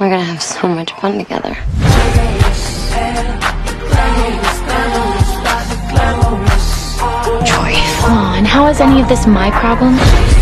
We're gonna have so much fun together. Joy. And how is any of this my problem?